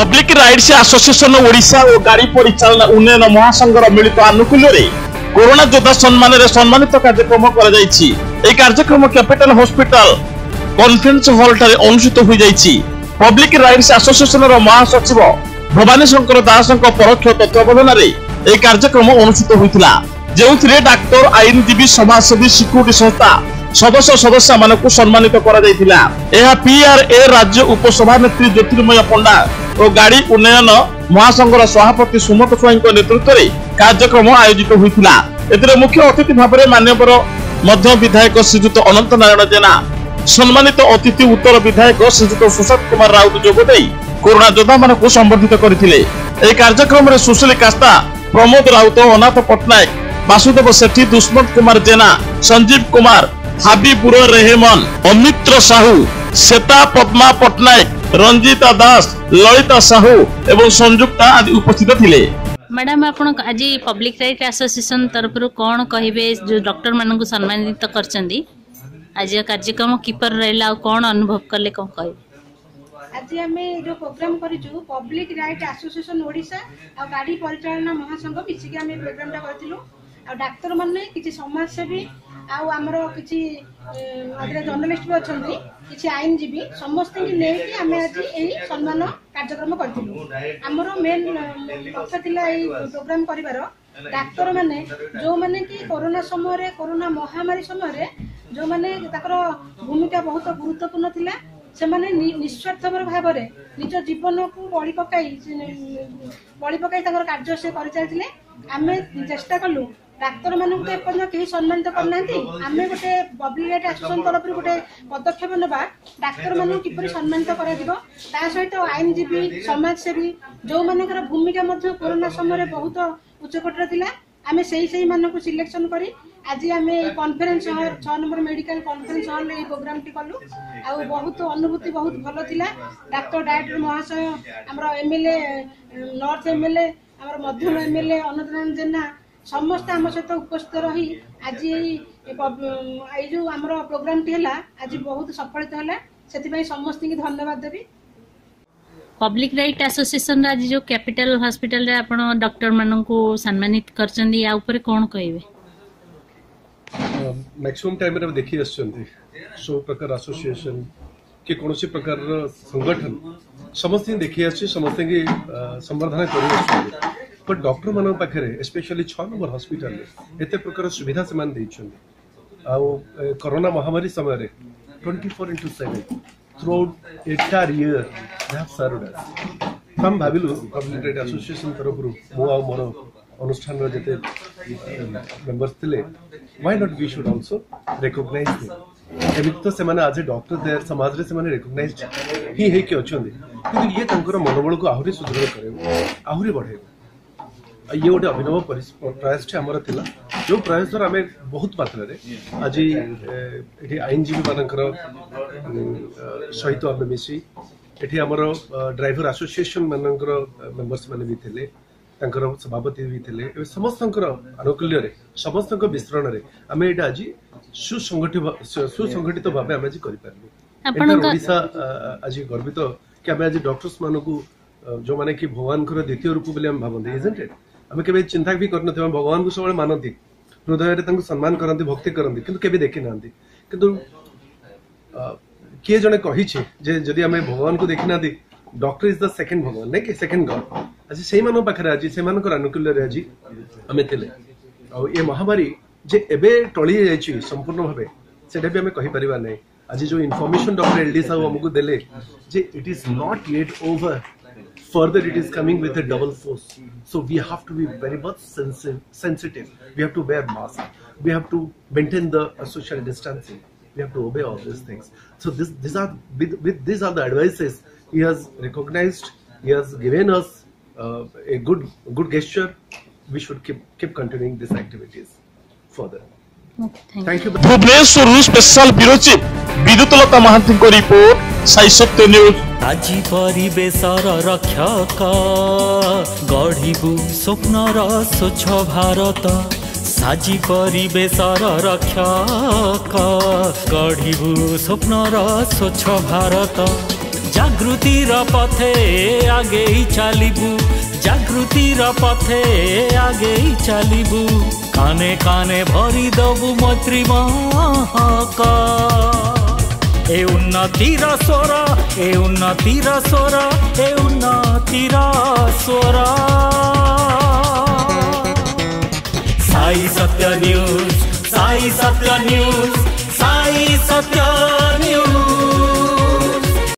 Public rides association Odisha ଓ ଗାଡ଼ି ପରିଚାଳନା ଉନ୍ନୟନ ମହାସଂଘର ମିଳିତ ଆନୁକୂଲ୍ୟରେ କରୋନା ଯୋଦ୍ଧା ସମ୍ମାନରେ ସମ୍ମାନିତ କାର୍ଯ୍ୟକ୍ରମ କରାଯାଇଛି ଏହି କାର୍ଯ୍ୟକ୍ରମ କ୍ୟାପିଟାଲ ହସ୍ପିଟାଲ କନଫରେନ୍ସ ହଲ୍ଠାରେ ଅନୁଷ୍ଠିତ ହୋଇଯାଇଛି ପବ୍ଲିକ ରାଇଟ୍ସ ଆସୋସିଏସନର ମହାସଚିବ ଭବାନୀ ଶଙ୍କର ଦାସଙ୍କ ପରୋକ୍ଷ ତତ୍ତ୍ୱାବଧାନରେ ଏହି କାର୍ଯ୍ୟକ୍ରମ ଅନୁଷ୍ଠିତ ହୋଇଥିଲା ଯେଉଁଥିରେ ଡାକ୍ତର ଆଇନଜୀବୀ ସମାଜସେବୀ ସିକ୍ୟୁରିଟି ସଂସ୍ଥା ସଦସ୍ୟ ସଦସ୍ୟମାନଙ୍କୁ ସମ୍ମାନିତ କରାଯାଇଥିଲା ଏହା ପିଆରଏ ରାଜ୍ୟ ଉପସଭାନେତ୍ରୀ ଜ୍ୟୋତିର୍ମୟ ପଣ୍ଡା ଓ ଗାଡ଼ି ଉନ୍ନୟନ ମହାସଂଘର ସଭାପତି ସୁମତ ସ୍ୱାଇଁଙ୍କ ନେତୃତ୍ୱରେ କାର୍ଯ୍ୟକ୍ରମ ଆୟୋଜିତ ହୋଇଥିଲା ଏଥିରେ ମୁଖ୍ୟ ଅତିଥି ଭାବରେ ମାନ୍ୟବର ମଧ୍ୟ ବିଧାୟକ ଶ୍ରୀଯୁକ୍ତ ଅନନ୍ତ ନାରାୟଣ ଜେନା ସମ୍ମାନିତ ଅତିଥି ଉତ୍ତର ବିଧାୟକ ଶ୍ରୀଯୁକ୍ତ ସୁଶାନ୍ତ କୁମାର ରାଉତ ଯୋଗ ଦେଇ କରୋନା ଯୋଦ୍ଧାମାନଙ୍କୁ ସମ୍ବର୍ଦ୍ଧିତ କରିଥିଲେ ଏହି କାର୍ଯ୍ୟକ୍ରମରେ ସୁଶୀଲ କାସ୍ତା ପ୍ରମୋଦ ରାଉତ ଅନାଥ ପଟ୍ଟନାୟକ ବାସୁଦେବ ସେଠୀ ଦୁଷ୍ମନ୍ତ କୁମାର ଜେନା ସଞ୍ଜୀବ କୁମାର ହାବିପୁର ରେହେମନ ଅମିତ୍ର ସାହୁ ଶ୍ବେତା ପଦ୍ମା ପଟ୍ଟନାୟକ ରଞ୍ଜିତା ଦାସ ଲଳିତା ସାହୁ ଏବଂ ସଂଯୁକ୍ତା ଆଦି ଉପସ୍ଥିତ ଥିଲେ ମ୍ୟାଡ଼ାମ୍ ଆପଣ ଆଜି ପବ୍ଲିକ୍ ରାଇଟ୍ ଆସୋସିଏସନ୍ ତରଫରୁ କ'ଣ କହିବେ ଯେଉଁ ଡକ୍ଟରମାନଙ୍କୁ ସମ୍ମାନିତ କରିଛନ୍ତି ଆଜିର କାର୍ଯ୍ୟକ୍ରମ କିପରି ରହିଲା ଆଉ କ'ଣ ଅନୁଭବ କଲେ କ'ଣ କହିବେ ଆଜି ଆମେ ଯେଉଁ ପ୍ରୋଗ୍ରାମ୍ କରିଛୁ ପବ୍ଲିକ୍ ରାଇଟ୍ ଆସୋସିଏସନ୍ ଓଡ଼ିଶା ଆଉ ଗାଡ଼ି ପରିଚାଳନା ମହାସଂଘ ମିଶିକି ଆମେ ପ୍ରୋଗ୍ରାମ୍ଟା କରିଥିଲୁ ଆଉ ଡାକ୍ତରମାନେ କିଛି ସମାଜସେବୀ ଆଉ ଆମର କିଛି ଆଜିର ଜର୍ଣ୍ଣାଲିଷ୍ଟ ଅଛନ୍ତି କିଛି ଆଇନଜୀବୀ ସମସ୍ତଙ୍କୁ ନେଇକି ଆମେ ଆଜି ଏହି ସମ୍ମାନ କାର୍ଯ୍ୟକ୍ରମ କରିଥିଲୁ ଆମର ମେନ୍ ଲକ୍ଷ୍ୟ ଥିଲା ଏହି ପ୍ରୋଗ୍ରାମ କରିବାର ଡାକ୍ତରମାନେ ଯେଉଁମାନେ କି କରୋନା ସମୟରେ କରୋନା ମହାମାରୀ ସମୟରେ ଯେଉଁମାନେ ତାଙ୍କର ଭୂମିକା ବହୁତ ଗୁରୁତ୍ୱପୂର୍ଣ୍ଣ ଥିଲା ସେମାନେ ନିଃସ୍ୱାର୍ଥପର ଭାବରେ ନିଜ ଜୀବନକୁ ବଳି ପକାଇ ବଳି ପକାଇ ତାଙ୍କର କାର୍ଯ୍ୟ ସେ କରିଚାଲିଥିଲେ ଆମେ ଚେଷ୍ଟା କଲୁ ডাক্তার মানুষ এপর্যন্ত কেউ সম্মানিত করুনাহান্তি আমি গোটে ববলি রেট আসোসিয়েসন তরফর গোটে পদক্ষেপ নেবা ডাক্তার মানুষ কিপর সম্মানিত করা যাব তা সহিত আইনজীবী সমাজসেবী যেমানଙ୍କର ভূমিকা ମଧ୍ୟ କରୋନା ସମୟରେ ବହୁତ ଉଚ୍ଚକଟର ଥିଲା ଆମେ ସେଇ ସେଇମାନଙ୍କୁ ସିଲେକ୍ସନ କରି ଆଜି ଆମେ ଏଇ କନଫରେନ୍ସ ହଲ୍ ଛଅ ନମ୍ବର ମେଡିକାଲ କନଫରେନ୍ସ ହଲ୍ରେ ଏଇ ପ୍ରୋଗ୍ରାମଟି କଲୁ ଆଉ ବହୁତ ଅନୁଭୂତି ବହୁତ ଭଲ ଥିଲା ଡାକ୍ତର ଡାଇରେକ୍ଟର ମହାଶୟ ଆମର ଏମଏଲଏ ନର୍ଥ ଏମଏଲଏ ଆମର ମଧ୍ୟମ ଏମଏଲଏ ଅନନ୍ତ ନାରାୟଣ ଜେନା ସମସ୍ତେ ଆମ ସହିତ ଉପସ୍ଥିତ ରହି ଆଜି ଏଇ ଏଇ ଯେଉଁ ଆମର ପ୍ରୋଗ୍ରାମଟି ହେଲା ଆଜି ବହୁତ ସଫଳିତ ହେଲା ସେଥିପାଇଁ ସମସ୍ତଙ୍କୁ ଧନ୍ୟବାଦ ଦେବି ପବ୍ଲିକ ରାଇଟ୍ ଆସୋସିଏସନର ଆଜି ଯେଉଁ କ୍ୟାପିଟାଲ ହସ୍ପିଟାଲରେ ଆପଣ ଡକ୍ଟରମାନଙ୍କୁ ସମ୍ମାନିତ କରିଛନ୍ତି ୟା ଉପରେ କ'ଣ କହିବେ ମ୍ୟାକ୍ସିମମ୍ ଟାଇମ୍ରେ ଆମେ ଦେଖି ଆସୁଛନ୍ତି ସବୁ ପ୍ରକାର ଆସୋସିଏସନ କି କୌଣସି ପ୍ରକାରର ସଂଗଠନ ସମସ୍ତଙ୍କୁ ଦେଖି ଆସୁଛି ସମସ୍ତଙ୍କୁ ସମ୍ବର୍ଦ୍ଧନା କରି ଆସୁଛନ୍ତି ବଟ୍ ଡକ୍ଟରମାନଙ୍କ ପାଖରେ ଏସ୍ପେଶିଆଲି ଛଅ ନମ୍ବର ହସ୍ପିଟାଲରେ ଏତେ ପ୍ରକାର ସୁବିଧା ସେମାନେ ଦେଇଛନ୍ତି ଆଉ କରୋନା ମହାମାରୀ ସମୟରେ twenty four into seven throughout entire year have serve ଆମେ ଭାବିଲୁ କମ୍ୟୁନିଟେଟ୍ ଆସୋସିଏସନ୍ ତରଫରୁ ମୁଁ ଆଉ ମୋର ଅନୁଷ୍ଠାନର ଯେତେ মেম্বর্স ଥିଲେ why not we should also recognise এমিতি ତ ସେମାନେ আজ ডক্টর দেয়ার ସମାଜରେ ସେମାନେ রেকগনাইজ ହିଁ ହେଇକି ଅଛନ୍ତି କିନ୍ତୁ ଇଏ ତାଙ୍କର ମନୋବଳକୁ ଆହୁରି ସୁଦୃଢ଼ করেব ଆହୁରି বঢ়াইব ଇଏ ଗୋଟେ ଅଭିନବ ପ୍ରୟାସଟେ ଆମର ଥିଲା ଯେଉଁ ପ୍ରୟାସ ଦ୍ୱାରା ଆମେ ବହୁତ ମାତ୍ରାରେ ଆଜି ଏଠି ଆଇନଜୀବୀମାନଙ୍କର ସହିତ ଆମେ ମିଶି ଏଠି ଆମର ଡ୍ରାଇଭର ଆସୋସିଏସନ୍ ମାନଙ୍କର ମେମ୍ବର୍ସ ମାନେ ବି ଥିଲେ ତାଙ୍କର ସଭାପତି ବି ଥିଲେ ଏବେ ସମସ୍ତଙ୍କର ଆନୁକୂଲ୍ୟରେ ସମସ୍ତଙ୍କ ମିଶ୍ରଣରେ ଆମେ ଏଇଟା ଆଜି ସୁସଂଗଠିତ ସୁସଂଗଠିତ ଭାବେ ଆମେ ଆଜି କରିପାରିଲୁ ଓଡ଼ିଶା ଆଜି ଗର୍ବିତ କି ଆମେ ଆଜି ଡକ୍ଟର୍ସ ମାନଙ୍କୁ ଯେଉଁମାନେ କି ଭଗବାନଙ୍କର ଦ୍ୱିତୀୟ ରୂପ ବୋଲି ଆମେ ଭାବନ୍ତି ଇଜେଣ୍ଟ ଇଟ୍ आम के चिंता भी कर भगवान को सब मानती हृदय सम्मान करती भक्ति करते कि देखी ना कि किए जे कही जदि आम भगवान को देखी ना डक्टर इज द सेकेंड भगवान नहीं कि सेकेंड गड आज से आज से आनुकूल्य आज आम थे ये महामारी जे एवं टली जा संपूर्ण भाव से आम कहीपर ना आज जो information doctor L D Sahu आमको that is not yet over Further, it is coming with a double force. So we have to be very much sensitive. We have to wear masks. We have to maintain the social distancing. We have to obey all these things. So this, these are with, with these are the advices he has recognized. He has given us uh, a good good gesture. We should keep keep continuing these activities further. Bhubaneswar special বিরোচী Bidyutlata মহান্তিঙ্ক report Sai Satya news আজি পরিবেশর রক্ষক গড়িবু স্বপ্নর স্বচ্ছ ভারত সাজি পরিবেশর রক্ষক গড়িবু স্বপ্নর স্বচ্ছ ভারত জাগৃতির পথে আগেই চালিবু জাগৃতির পথে আগেই চালিবু কানে কানে ভরি দবু মৈত্রী মহক এ উন্নতির স্বর এ উন্নতির স্বর এ উন্নতির স্বর সাই সত্য নিউজ সাই সত্য নিউজ